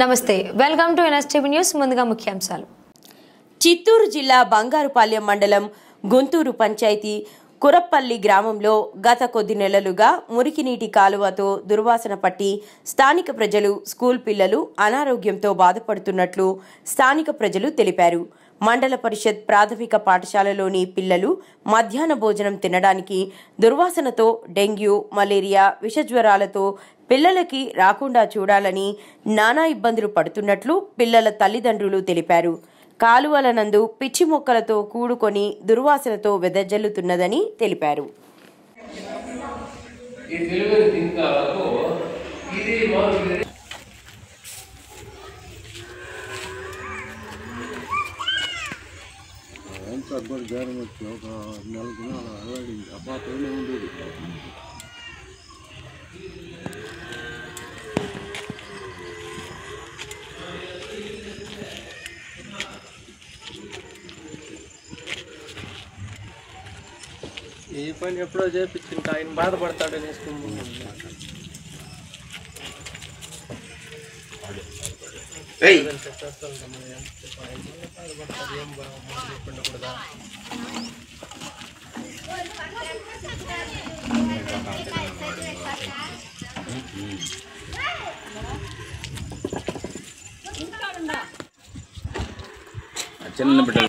నమస్తే welcome to NSTV news ముందుగా ముఖ్యాంశాలు. చిత్తూరు జిల్లా బంగారుపాలెం మండలం గుంటూరు పంచాయతీ కురప్పల్లి గ్రామంలో గత కొద్ది నెలలుగా మురికినీటి కాలువతో దుర్వాసన పట్టి స్థానిక ప్రజలు స్కూల్ పిల్లలు అనారోగ్యంతో బాధపడుతున్నట్లు స్థానిక ప్రజలు తెలిపారు. మండల పరిషత్ ప్రాథమిక పాఠశాలలోని పిల్లలు మధ్యాహ్న భోజనం తినడానికి దుర్వాసనతో డెంగ్యూ మలేరియా విషజ్వరాలతో పిల్లలకి రాకుండా చూడాలని నానా ఇబ్బందులు పడుతున్నట్లు పిల్లల తల్లిదండ్రులు తెలిపారు. కాలువల నందు పిచ్చి మొక్కలతో కూడుకొని దుర్వాసనతో వెదజల్లుతున్నదని తెలిపారు. ఎంత జ్వరం వచ్చి ఒక నెల దినాలు అలవాడింది అపాతనే ఉండేది ఈ పని ఎప్పుడో చేపించింట ఆయన బాధపడతాడని చిన్న బిడ్డలు.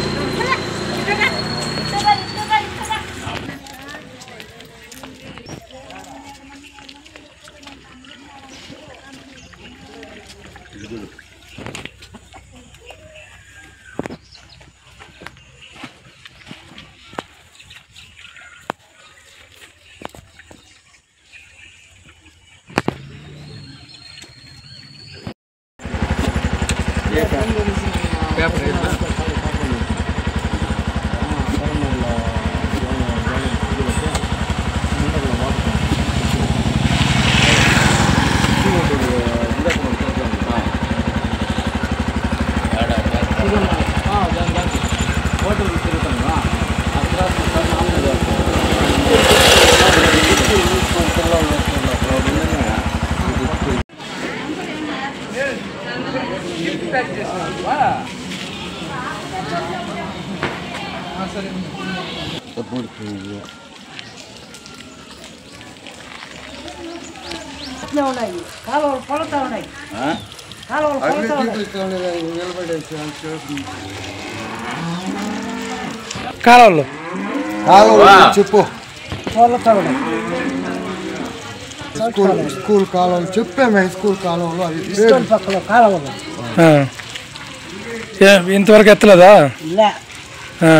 rừng Pepper, సన్న ఉండేవా పేపర్లో పేపర్ అవి చూపిస్తాను నిలబడేసి కాలంలో కాలువ చెప్పు స్కూల్ స్కూల్ కాలం చెప్పాము స్కూల్ కాలంలో అది పేరు. ఇంతవరకు ఎత్తలేదా ఆ.